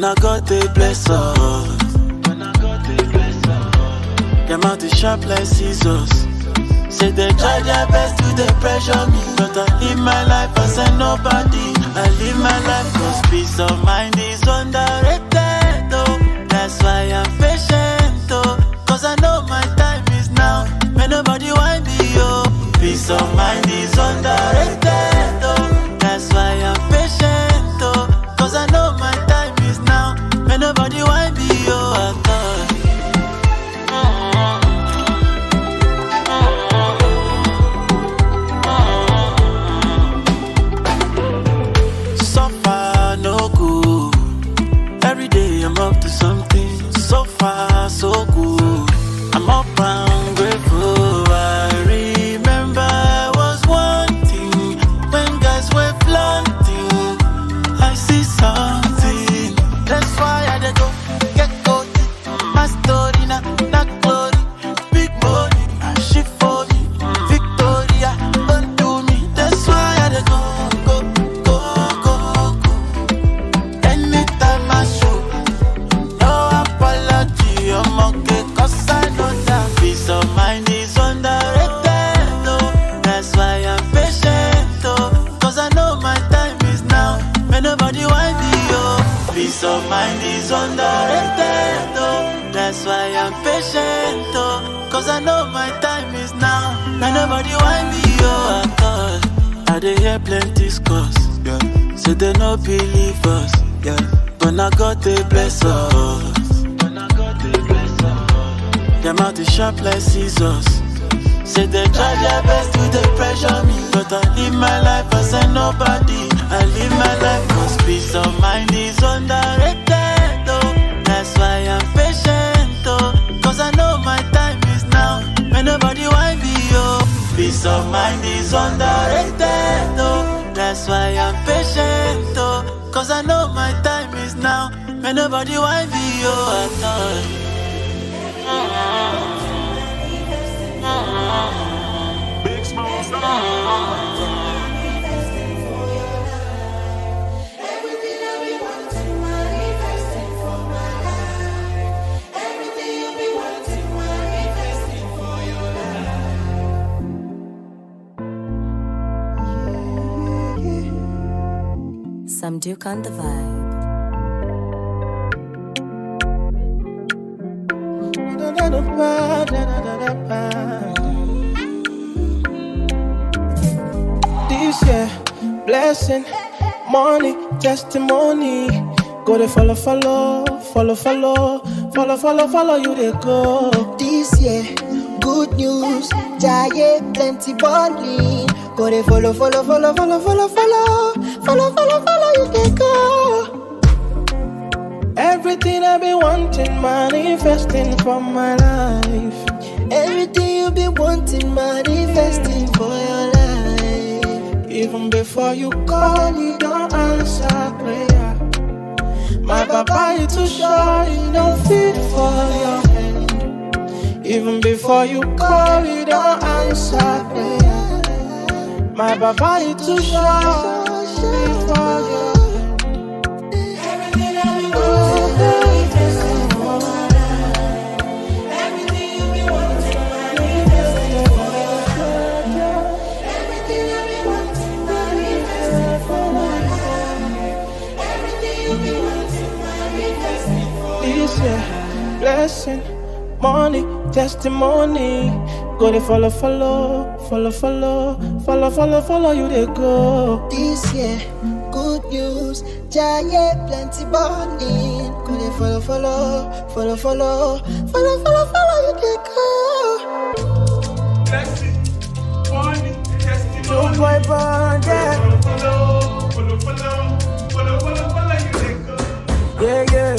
When I got they bless us. When I got they bless us. Them out the sharp like scissors. Say they try their best to they pressure me But I live my life as a nobody I live my life cause peace of mind is underrated oh. That's why I'm patient oh. Cause I know my time is now When nobody want me oh. Peace of mind is underrated patient. Oh, cause I know my time is now. When nobody want me, oh, I thought I dey hear plenty scores. Yeah. Say they no believe us. Yeah. But I got got they bless us. Them out the sharp like scissors. Say they try their best to they pressure me. But I live my life as a nobody. I live my life That's why I'm patient. Oh. Cause I know my time is now. When nobody want me, oh. Thought. Duke on the vibe. This year, blessing, money, testimony. Go to follow, follow, follow, follow, follow, follow, follow you they go. This year, good news, giant plenty balling. Go they follow, follow, follow, follow, follow, follow, follow, follow, follow, you can go. Everything I've been wanting, manifesting for my life. Everything you've been wanting, manifesting for your life. Even before you call, you don't answer prayer. My papa is too shy, you don't fit for your hand. Even before you call, you don't answer prayer. My baba is too strong for. Everything I wanting. blessing, money, testimony. Go to follow, follow, follow, follow follow, follow, follow you they go. This year, good news, giant plenty balling. Go they follow, follow, follow, follow, follow, follow, follow you can go. Blessing, money, testimony. boy born yeah. Follow, follow, follow, follow, follow, follow, follow, you take go. Yeah, yeah.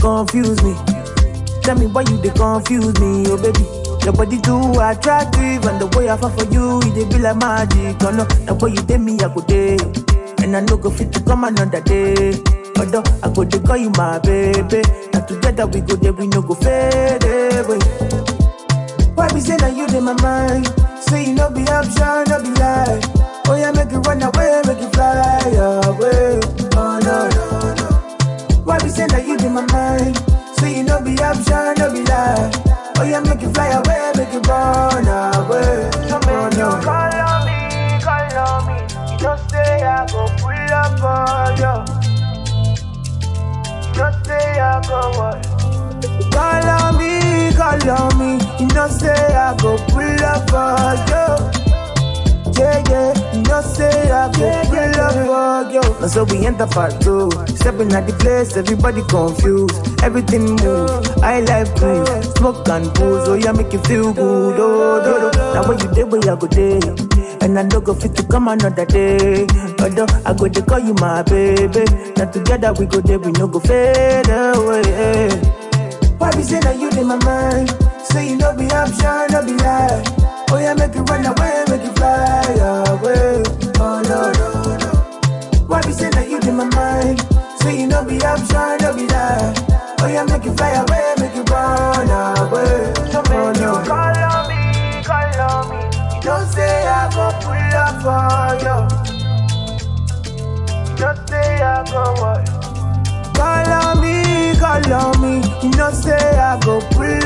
Confuse me. Tell me why you they confuse me, oh baby. Your body too attractive, and the way I fall for you, it be like magic. Oh no, the way you take me, I go day, and I no go fit to come another day. Although I go dey call you my baby, and together we go there, we no go fade away. Why be say that you in my mind? Say you no be option, no be lie. Oh yeah, make it run away, make it fly away. Oh no no no. Why be say that you in my mind? So you know be option, no be lie. Oh yeah, make it fly away, make it run away. Make you call on me, call on me. You just say I go pull up on you. You just say I go what? Call on me, call on me. You know say I go pull up for you. Yeah, yeah, you know say I go pull up for you. Now so we enter part two. Stepping at the place, everybody confused. Everything move. I like cruise, smoke and booze. Oh yeah, make you feel good. Oh, do, do. Now when you day, where I go day. And I don't go fit to come another day. Although I go to call you my baby. Now together we go there, we no go fade away. Why be say that you in my mind? Say you know be option, no be lie. Oh yeah, make it run away, make it fly away. Oh no no no. Why be say that you in my mind? Say you know be option, no be lie. Oh yeah, make it fly away, make it run away. So make oh, you call on me, call on me. You don't say I go pull up for you. Just say I go what? Call on me, call on me. You know say I go pull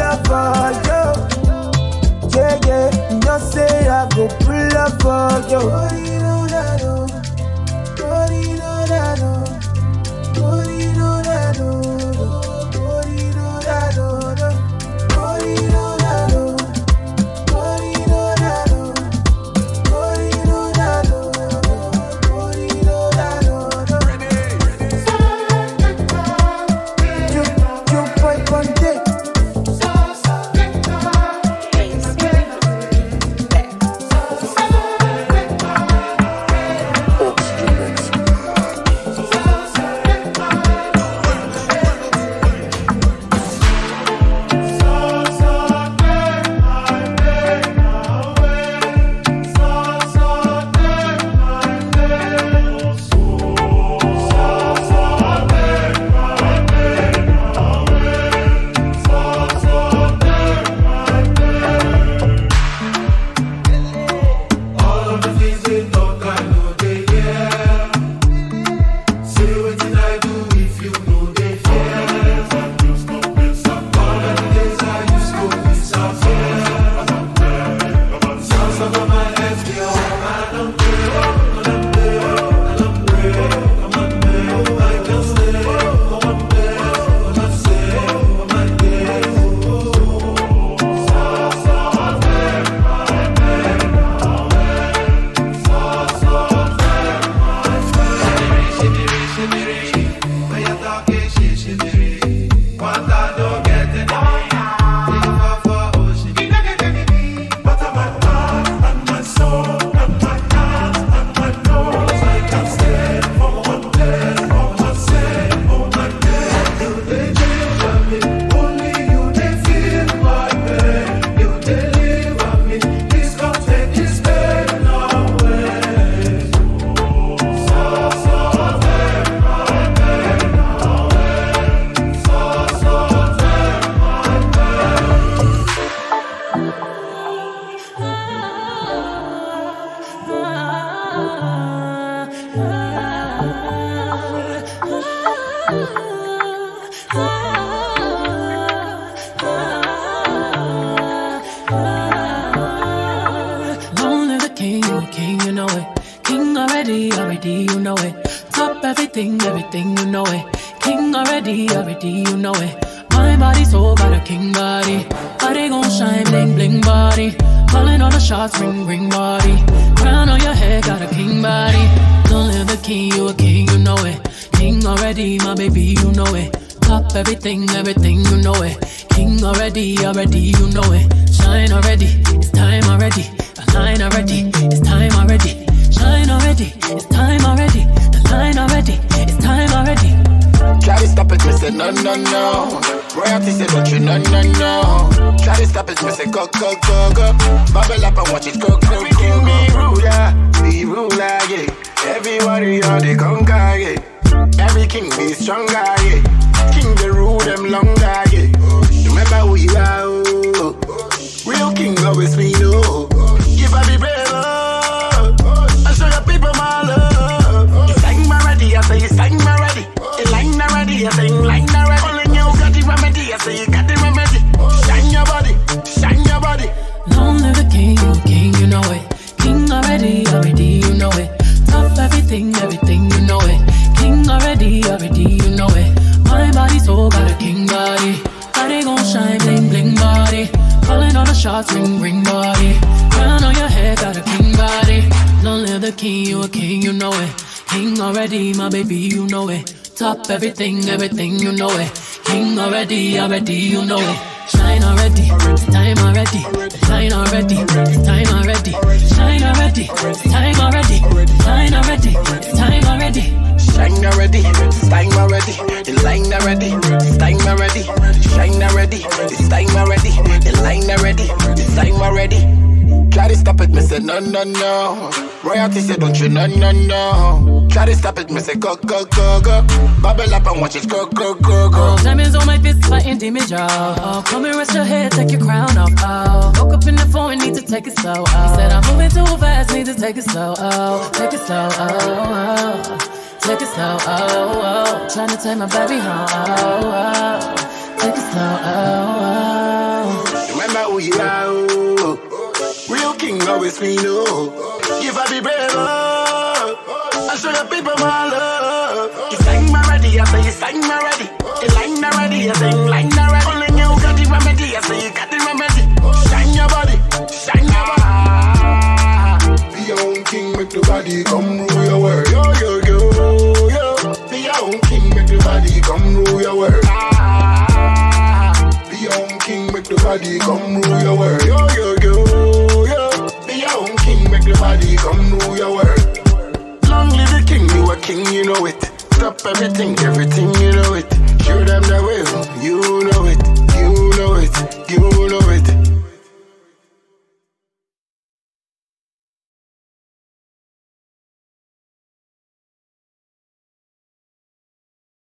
body. Calling all the shots, ring, ring body. Crown on your head, got a king body. Long live the king, you a king, you know it. King already, my baby, you know it. Top everything, everything, you know it. King already, already, you know it. Shine already, it's time already. The line already, it's time already. Shine already, it's time already. The line already, it's time say no, no, no. Royalty say don't you, no, no, no. Try to stop it, me say go, go, go, go. Bubble up and watch it go, go, go, go. Be ruler, be ruler, yeah. Everybody on the conquer, yeah. Every king be stronger, yeah. King the rule them longer, yeah. Remember who you are, oh. Real king always we know. Oh. Hearts ring, ring body. Crown on your head, got a king body. Long live the king, you a king, you know it. King already, my baby, you know it. Top everything, everything, you know it. King already, already, you know it. Shine already, time already. Shine already, time already. Shine already, time already. Shine already, time already. Shine already, time already. The line already, time already. Already, it's time already. The line already, it's time already. Try to stop it, me say no, no, no. Royalty say don't you, no, no, no. Try to stop it, me say go, go, go, go. Bubble up and watch it go, go, go, go. Diamonds on my fist, fighting demons, y'all. Oh, come and rest your head, take your crown off. Oh, woke up in the phone, need to take it slow. Oh, said I'm moving too fast, need to take it slow. Oh, take it slow. Oh, oh. take it slow. Oh, oh. trying to take my baby home. Oh, oh. Take it. Oh, oh. Remember who you are. oh. Real king always we know. If I be brave, oh, I show your people my love. You sang already, I say you sang already. You line already, you line body come rule your world. Yo, yo,